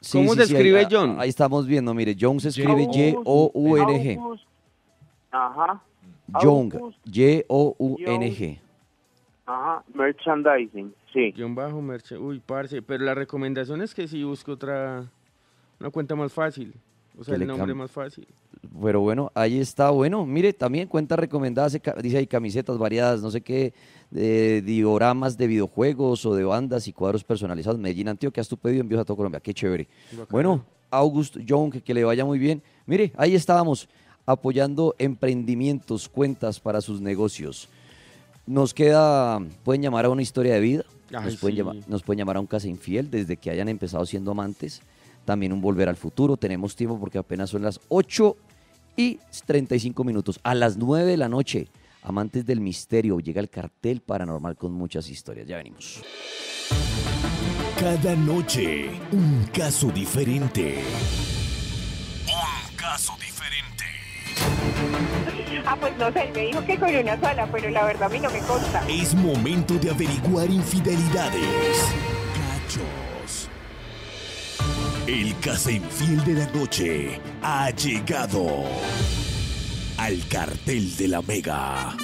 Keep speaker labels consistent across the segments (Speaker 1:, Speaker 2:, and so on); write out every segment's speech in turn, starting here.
Speaker 1: Sí,
Speaker 2: ¿Cómo
Speaker 1: sí,
Speaker 2: se
Speaker 1: sí,
Speaker 2: escribe
Speaker 1: ahí,
Speaker 2: John?
Speaker 1: Ahí estamos viendo, mire, Young se escribe
Speaker 3: Young. Ajá.
Speaker 1: Young, Y-O-U-N-G.
Speaker 3: Ajá. Merchandising, sí.
Speaker 2: Guión bajo, merche. Uy, parce. Pero la recomendación es que si busque otra. Una cuenta más fácil. O sea, el nombre más fácil.
Speaker 1: Pero bueno, ahí está. Bueno, mire, también cuentas recomendadas, dice ahí camisetas variadas, no sé qué, de dioramas de videojuegos o de bandas y cuadros personalizados. Medellín, Antioquia, has tu pedido, envíos a todo Colombia. Qué chévere. Bueno, August Young, que, que le vaya muy bien. Mire, ahí estábamos apoyando emprendimientos, cuentas para sus negocios. Nos queda, pueden llamar a una historia de vida,
Speaker 2: Ay,
Speaker 1: nos, pueden
Speaker 2: sí.
Speaker 1: llamar, nos pueden llamar a un casa infiel desde que hayan empezado siendo amantes. También un volver al futuro. Tenemos tiempo porque apenas son las 8 y 35 minutos. A las 9 de la noche, amantes del misterio, llega el cartel paranormal con muchas historias. Ya venimos.
Speaker 4: Cada noche, un caso diferente. Un caso diferente.
Speaker 5: Ah, pues no sé, me dijo que con una sola, pero la verdad a mí no me consta.
Speaker 4: Es momento de averiguar infidelidades. Cachos. El casa infiel de la noche ha llegado al cartel de la Mega.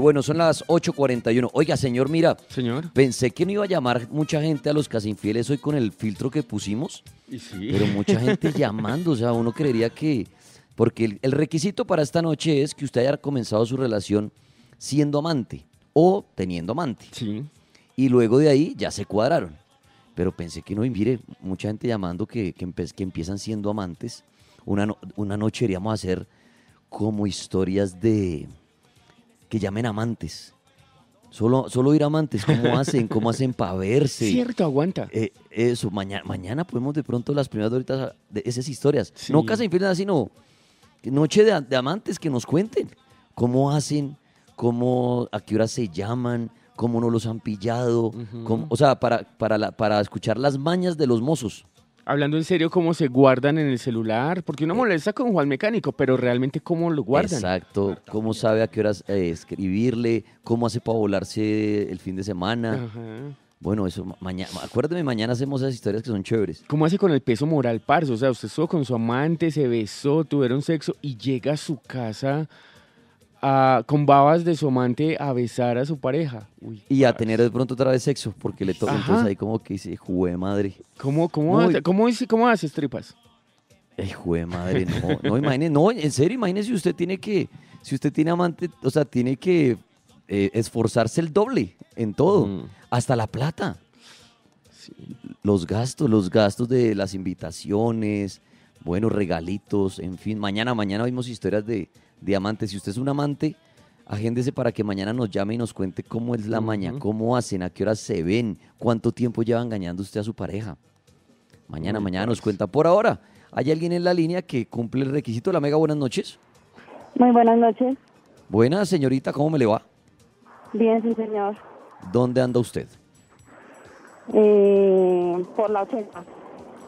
Speaker 1: Bueno, son las 8.41. Oiga, señor, mira,
Speaker 2: Señor.
Speaker 1: pensé que no iba a llamar mucha gente a los casinfieles hoy con el filtro que pusimos,
Speaker 2: Y sí.
Speaker 1: pero mucha gente llamando, o sea, uno creería que... Porque el, el requisito para esta noche es que usted haya comenzado su relación siendo amante o teniendo amante.
Speaker 2: Sí.
Speaker 1: Y luego de ahí ya se cuadraron. Pero pensé que no, y mire, mucha gente llamando que, que, que empiezan siendo amantes. Una, no- una noche iríamos a hacer como historias de que llamen amantes. Solo, solo ir amantes, ¿cómo hacen? ¿Cómo hacen para verse?
Speaker 2: Cierto, aguanta.
Speaker 1: Eh, eso, mañana, mañana podemos de pronto las primeras horitas de esas historias.
Speaker 2: Sí.
Speaker 1: No casa infieles, sino noche de, de amantes que nos cuenten cómo hacen, cómo, a qué hora se llaman, cómo no los han pillado. cómo- o sea, para, para, la- para escuchar las mañas de los mozos.
Speaker 2: Hablando en serio, cómo se guardan en el celular. Porque uno molesta con Juan Mecánico, pero realmente cómo lo guardan.
Speaker 1: Exacto. Cómo sabe a qué horas eh, escribirle, cómo hace para volarse el fin de semana.
Speaker 2: Ajá.
Speaker 1: Bueno, eso, mañana, acuérdame, mañana hacemos esas historias que son chéveres.
Speaker 2: ¿Cómo hace con el peso moral, parce? O sea, usted estuvo con su amante, se besó, tuvieron sexo y llega a su casa a- con babas de su amante a besar a su pareja. Uy,
Speaker 1: Y a tener de pronto otra vez sexo, porque le toca. Entonces ahí como que dice, jugué madre.
Speaker 2: ¿Cómo, cómo,
Speaker 1: Muy-
Speaker 2: hace- cómo, dice- cómo haces tripas?
Speaker 1: Ay, jue madre, no, no, imagínese, no, en serio, imagínese si usted tiene que, si usted tiene amante, o sea, tiene que eh, esforzarse el doble en todo,
Speaker 2: Mm.
Speaker 1: hasta la plata. Los gastos, los gastos de las invitaciones, buenos regalitos, en fin, mañana, mañana vimos historias de, de amantes. Si usted es un amante, agéndese para que mañana nos llame y nos cuente cómo es la maña,
Speaker 2: Ujú.
Speaker 1: cómo hacen, a qué horas se ven, cuánto tiempo lleva engañando usted a su pareja. Mañana, mañana nos cuenta. Por ahora, ¿hay alguien en la línea que cumple el requisito de la mega? Buenas noches.
Speaker 5: Muy buenas noches.
Speaker 1: Buenas, señorita, ¿cómo me le va?
Speaker 5: Bien, sí, señor.
Speaker 1: ¿Dónde anda usted?
Speaker 5: Eh, por la 80.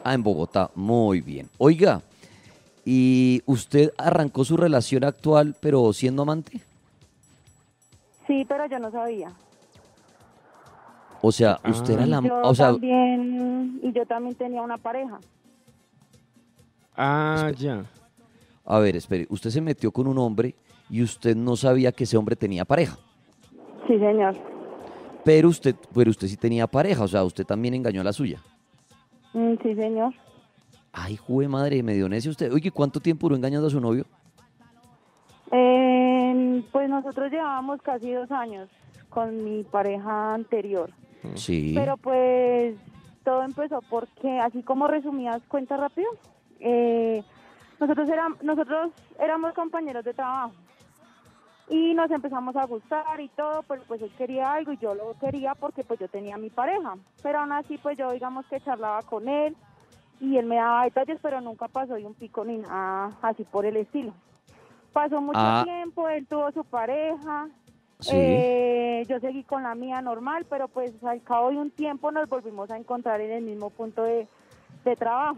Speaker 1: Ah, en Bogotá. Muy bien. Oiga, ¿y usted arrancó su relación actual, pero siendo amante?
Speaker 5: Sí, pero yo no sabía.
Speaker 1: O sea, usted era la...
Speaker 5: Yo
Speaker 1: O sea,
Speaker 5: también, y yo también tenía una pareja.
Speaker 2: Ah, ya.
Speaker 1: a ver, espere, usted se metió con un hombre y usted no sabía que ese hombre tenía pareja.
Speaker 5: Sí, señor.
Speaker 1: Pero usted, pero usted sí tenía pareja, o sea, usted también engañó a la suya.
Speaker 5: Mm, sí, señor.
Speaker 1: Ay, jue madre, me dio necio usted. Oye, ¿cuánto tiempo duró engañando a su novio?
Speaker 5: Eh, pues nosotros llevábamos casi dos años con mi pareja anterior.
Speaker 1: Sí.
Speaker 5: Pero pues todo empezó porque, así como resumidas cuentas rápido, eh, nosotros, éramos, nosotros éramos compañeros de trabajo y nos empezamos a gustar y todo, pero pues él quería algo y yo lo quería porque pues yo tenía mi pareja. Pero aún así pues yo digamos que charlaba con él y él me daba detalles, pero nunca pasó de un pico ni nada así por el estilo. Pasó mucho
Speaker 1: Ah.
Speaker 5: tiempo, él tuvo su pareja,
Speaker 1: Sí.
Speaker 5: eh, yo seguí con la mía normal, pero pues al cabo de un tiempo nos volvimos a encontrar en el mismo punto de, de trabajo.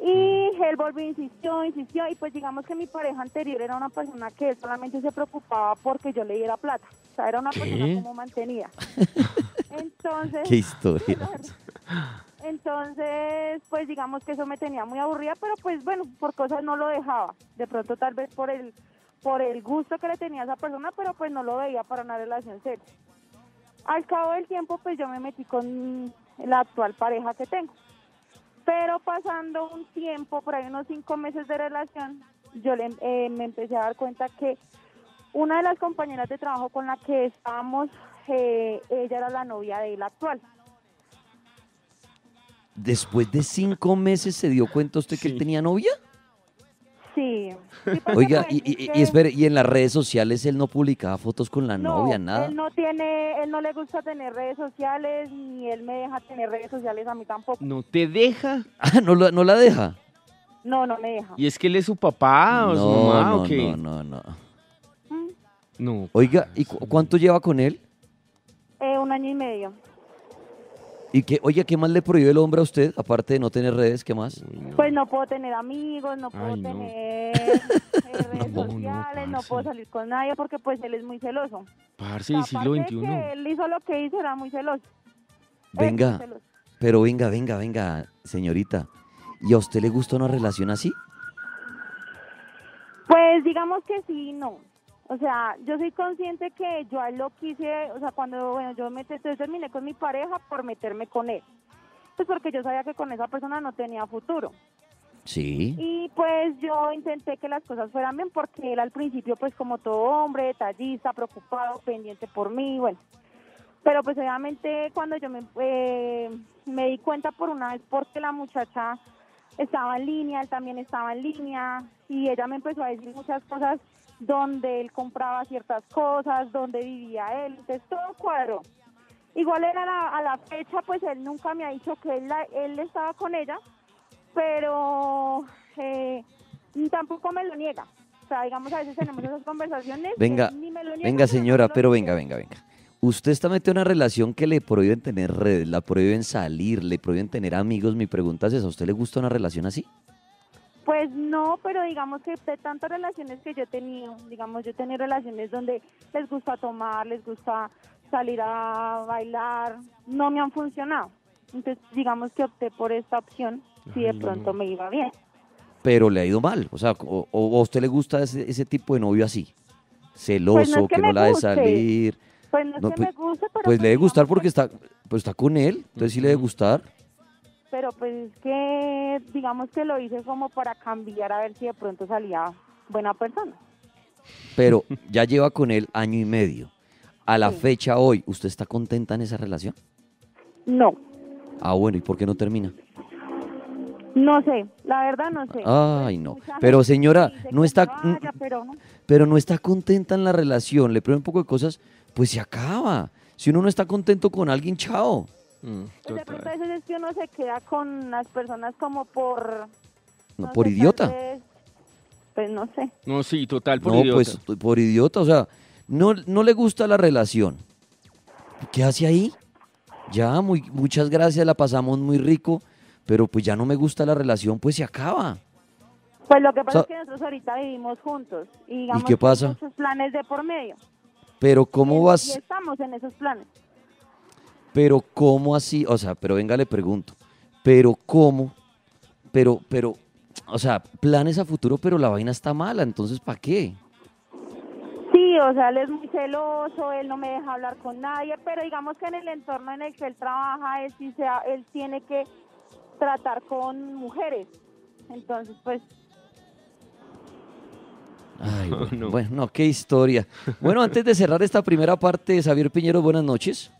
Speaker 5: Y él volvió, insistió, insistió, y pues digamos que mi pareja anterior era una persona que él solamente se preocupaba porque yo le diera plata. O sea, era una
Speaker 2: ¿Qué?
Speaker 5: persona como mantenida. Entonces,
Speaker 1: Qué historia.
Speaker 5: entonces, pues digamos que eso me tenía muy aburrida, pero pues bueno, por cosas no lo dejaba. De pronto tal vez por el por el gusto que le tenía a esa persona, pero pues no lo veía para una relación seria. Al cabo del tiempo, pues yo me metí con la actual pareja que tengo. Pero pasando un tiempo, por ahí unos cinco meses de relación, yo le, eh, me empecé a dar cuenta que una de las compañeras de trabajo con la que estábamos, eh, ella era la novia de él actual.
Speaker 1: Después de cinco meses se dio cuenta usted que él tenía novia.
Speaker 5: Sí. Sí,
Speaker 1: Oiga, y, y- y
Speaker 5: que-
Speaker 1: espere, y en las redes sociales él no publicaba fotos con la
Speaker 5: No,
Speaker 1: novia, nada.
Speaker 5: Él no tiene, él no le gusta tener redes sociales, ni él me deja tener redes sociales a mí tampoco.
Speaker 2: No te deja.
Speaker 1: Ah, ¿no, la- no la deja.
Speaker 5: No, no me deja.
Speaker 2: ¿Y es que él es su papá o su
Speaker 1: no,
Speaker 2: mamá
Speaker 1: no,
Speaker 2: o qué?
Speaker 1: no, no, no.
Speaker 5: Mm,
Speaker 2: No.
Speaker 1: Oiga, ¿y cu- cuánto lleva con él?
Speaker 5: eh, un año y medio.
Speaker 1: ¿Y qué, oye, qué más le prohíbe el hombre a usted, aparte de no tener redes, qué más?
Speaker 2: Uy, no.
Speaker 5: Pues no puedo tener amigos, no puedo
Speaker 2: Ay, no.
Speaker 5: tener eh, redes
Speaker 2: No,
Speaker 5: sociales, no, puedo salir con nadie porque pues él es muy celoso.
Speaker 2: Parce,
Speaker 5: sea,
Speaker 2: siglo XXI.
Speaker 5: que él hizo lo que hizo, era muy celoso.
Speaker 1: Venga.
Speaker 5: muy celoso.
Speaker 1: Pero venga, venga, venga, señorita. ¿Y a usted le gusta una relación así?
Speaker 5: Pues digamos que sí y no. O sea, yo soy consciente que yo a él lo quise, o sea, cuando bueno, yo me entonces terminé con mi pareja por meterme con él. Pues porque yo sabía que con esa persona no tenía futuro.
Speaker 1: Sí.
Speaker 5: Y pues yo intenté que las cosas fueran bien porque él al principio pues como todo hombre, detallista, preocupado, pendiente por mí, bueno. Pero pues obviamente cuando yo me, eh, me di cuenta por una vez porque la muchacha estaba en línea, él también estaba en línea y ella me empezó a decir muchas cosas donde él compraba ciertas cosas, donde vivía él, entonces todo cuadró. Igual era la- a la fecha, pues él nunca me ha dicho que él, la- él estaba con ella, pero eh, tampoco me lo niega. O sea, digamos, a veces tenemos esas conversaciones.
Speaker 1: Venga,
Speaker 5: él ni me lo niega,
Speaker 1: Venga, señora, pero venga, venga, venga. Usted está metido en una relación que le prohíben tener redes, la prohíben salir, le prohíben tener amigos. Mi pregunta es esa, ¿a usted le gusta una relación así?
Speaker 5: Pues no, pero digamos que de tantas relaciones que yo he tenido, digamos, yo he tenido relaciones donde les gusta tomar, les gusta salir a bailar, no me han funcionado. Entonces, digamos que opté por esta opción si de pronto me iba bien.
Speaker 1: Pero le ha ido mal. O sea, o, o a usted le gusta ese, ese tipo de novio así. Celoso,
Speaker 5: Pues no es que
Speaker 1: que no la de salir.
Speaker 5: Pues no es
Speaker 1: No,
Speaker 5: que
Speaker 1: pues-
Speaker 5: me guste, pero...
Speaker 1: Pues le debe gustar
Speaker 5: que-
Speaker 1: porque está, pues está con él. Entonces sí le debe gustar.
Speaker 5: Pero pues es que, digamos que lo hice como para cambiar a ver si de pronto salía buena persona.
Speaker 1: Pero ya lleva con él año y medio. A la
Speaker 5: Sí.
Speaker 1: fecha hoy, ¿usted está contenta en esa relación?
Speaker 5: No,
Speaker 1: Ah, bueno, ¿y por qué no termina?
Speaker 5: no sé, la verdad no sé.
Speaker 1: Ay, no. Pero, señora, no está-
Speaker 5: vaya, pero no.
Speaker 1: Pero no está contenta en la relación, le prueba un poco de cosas, pues se acaba. Si uno no está contento con alguien, chao.
Speaker 2: Mm,
Speaker 5: Pues de pronto a veces es que uno se queda con las personas como por...
Speaker 1: No, por
Speaker 5: sé,
Speaker 1: idiota.
Speaker 5: vez, pues no sé.
Speaker 2: No, sí, total, por
Speaker 1: no,
Speaker 2: idiota.
Speaker 1: pues por idiota, o sea, no, no le gusta la relación. ¿Qué hace ahí? Ya, muy, muchas gracias, la pasamos muy rico, pero pues ya no me gusta la relación, pues se acaba.
Speaker 5: Pues lo que pasa
Speaker 1: O sea-
Speaker 5: es que nosotros ahorita vivimos juntos y digamos
Speaker 1: qué
Speaker 5: que hay
Speaker 1: pasa?
Speaker 5: muchos planes de por medio.
Speaker 1: Pero ¿cómo
Speaker 5: Y-
Speaker 1: vas?
Speaker 5: Y estamos en esos planes.
Speaker 1: Pero ¿cómo así? O sea, pero venga, le pregunto. Pero ¿cómo? Pero, pero, o sea, planes a futuro, pero la vaina está mala, entonces ¿para qué?
Speaker 5: Sí, o sea, él es muy celoso, él no me deja hablar con nadie, pero digamos que en el entorno en el que él trabaja, él sí sea, él tiene que tratar con mujeres. Entonces, pues,
Speaker 1: Ay, bueno,
Speaker 2: No.
Speaker 1: bueno, no, qué historia. Bueno, antes de cerrar esta primera parte, Xavier Piñeros, buenas noches.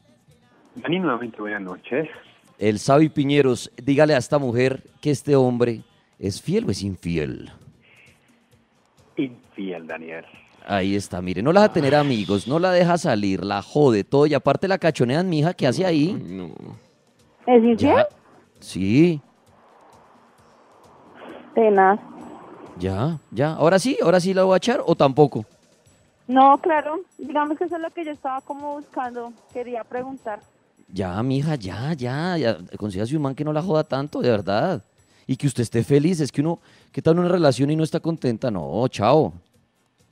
Speaker 6: Dani, nuevamente buenas noches.
Speaker 1: El Xavi Piñeros, dígale a esta mujer que este hombre es fiel o es infiel.
Speaker 6: Infiel, Daniel.
Speaker 1: Ahí está, mire, no la deja tener amigos, no la deja salir, la jode todo y aparte la cachonean, mija, ¿qué hace ahí?
Speaker 2: No.
Speaker 5: ¿es infiel?
Speaker 1: Ya, sí,
Speaker 5: Tenaz.
Speaker 1: ya, ya. Ahora sí, ahora sí la voy a echar o tampoco.
Speaker 5: No, claro, digamos que eso es lo que yo estaba como buscando, quería preguntar.
Speaker 1: Ya, mija, ya, ya, ya. Consígase un man que no la joda tanto, de verdad. Y que usted esté feliz. Es que uno, ¿qué tal una relación y no está contenta? No, chao.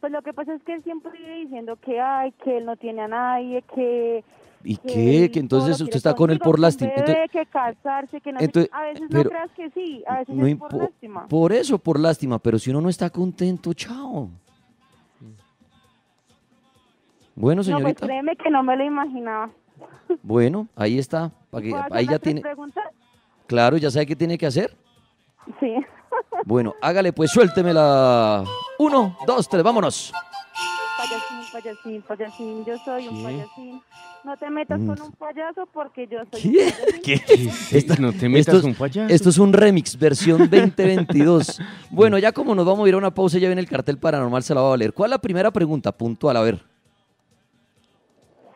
Speaker 5: Pues lo que pasa es que él siempre vive diciendo que ay, que él no tiene a nadie, que
Speaker 1: ¿Y
Speaker 5: que
Speaker 1: qué? Que entonces usted está con él por lástima. Entonces,
Speaker 5: que casarse, que no
Speaker 1: entonces.
Speaker 5: A veces
Speaker 1: pero-
Speaker 5: no creas que sí, a veces
Speaker 1: no
Speaker 5: es por lástima.
Speaker 1: por eso, por lástima, pero si uno no está contento, chao. Bueno,
Speaker 5: No, pues
Speaker 1: señorita.
Speaker 5: créeme que no me lo imaginaba.
Speaker 1: Bueno, ahí está. pa' que-
Speaker 5: ¿Puedo hacer
Speaker 1: ahí ya tiene.
Speaker 5: preguntas?
Speaker 1: Claro, ya sabe qué tiene que hacer.
Speaker 5: Sí.
Speaker 1: Bueno, hágale pues, suéltemela. Uno, dos, tres, vámonos.
Speaker 5: Payasín, payasín, payasín, yo soy un
Speaker 2: ¿Qué?
Speaker 5: payasín. No te metas
Speaker 1: Mm.
Speaker 5: con un payaso porque yo soy un
Speaker 1: ¿Qué?
Speaker 5: payasín.
Speaker 1: ¿Qué? Esta-
Speaker 2: no te metas
Speaker 1: esto es-
Speaker 2: con payaso.
Speaker 1: Esto es un remix, versión 2022. Bueno, ya como nos vamos a ir a una pausa, ya viene el cartel paranormal, se la va a valer. ¿Cuál es la primera pregunta? Puntual, a ver.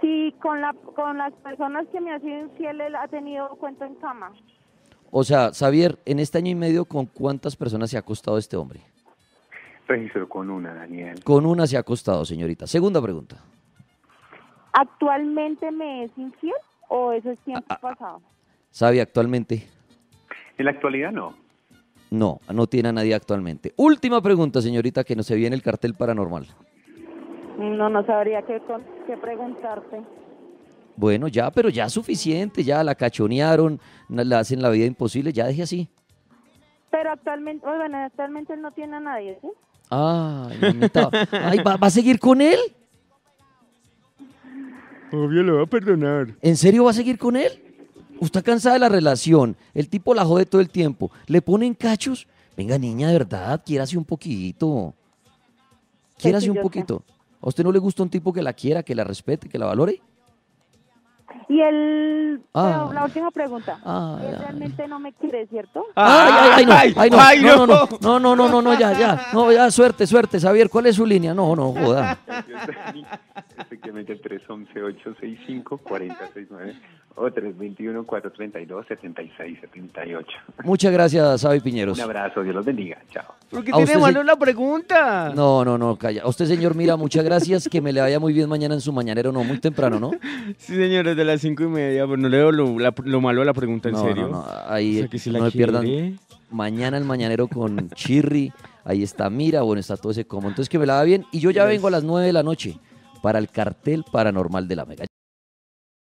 Speaker 5: Sí, con, la, con las personas que me han sido infiel, él ha tenido cuento en cama.
Speaker 1: O sea, Xavier, en este año y medio, ¿con cuántas personas se ha acostado este hombre?
Speaker 6: Registro con una, Daniel.
Speaker 1: Con una se ha acostado, señorita. Segunda pregunta.
Speaker 5: ¿Actualmente me es infiel o eso es tiempo
Speaker 1: Ah,
Speaker 5: pasado?
Speaker 1: ¿Sabe actualmente?
Speaker 6: En la actualidad no.
Speaker 1: No, no tiene a nadie actualmente. Última pregunta, señorita, que no se viene el cartel paranormal.
Speaker 5: No, no sabría qué, qué preguntarte.
Speaker 1: Bueno, ya, pero ya suficiente, ya la cachonearon, la hacen la vida imposible, ya deje así.
Speaker 5: Pero actualmente, bueno, actualmente él no tiene a nadie, ¿sí?
Speaker 1: Ay, mamita. Ay, ¿va, va a seguir con él?
Speaker 2: Obvio, lo voy a perdonar.
Speaker 1: ¿En serio va a seguir con él? Usted está cansada de la relación, el tipo la jode todo el tiempo, le ponen cachos. Venga, niña, de verdad, quiérase un poquito. Quiérase
Speaker 5: sí,
Speaker 1: un
Speaker 5: sé.
Speaker 1: ¿A usted no le gusta un tipo que la quiera, que la respete, que la valore?
Speaker 5: Y el.
Speaker 1: Ah.
Speaker 5: Pero la última pregunta.
Speaker 1: Ah,
Speaker 5: él realmente no me quiere, ¿cierto?
Speaker 1: Ay, ay, ay, ay, no,
Speaker 2: ay,
Speaker 1: no, no, no, no, no, no, no, ya, ya. No, ya, suerte, suerte, Xavier. ¿Cuál es su línea? No, no, joda.
Speaker 6: Efectivamente, 311-865-4069 o 321-432-7678.
Speaker 1: Muchas gracias, Xavi Piñeros.
Speaker 6: Un abrazo, Dios los bendiga. Chao.
Speaker 1: Porque
Speaker 2: tiene malo
Speaker 1: se...
Speaker 2: la pregunta.
Speaker 1: No, no, no, calla. A usted, señor, mira, muchas gracias. Que me le vaya muy bien mañana en su mañanero, no, muy temprano, ¿no?
Speaker 2: Sí, señor de las cinco y media. Pues no leo lo, la- lo malo de la pregunta, ¿en
Speaker 1: No,
Speaker 2: serio?
Speaker 1: no, no, ahí
Speaker 2: O sea, que si
Speaker 1: no me pierdan.
Speaker 2: quiere.
Speaker 1: Mañana el mañanero con Chirri, ahí está Mira, bueno, está todo ese como. Entonces que me la va bien y yo ya vengo a las 9 de la noche para el cartel paranormal de la Mega.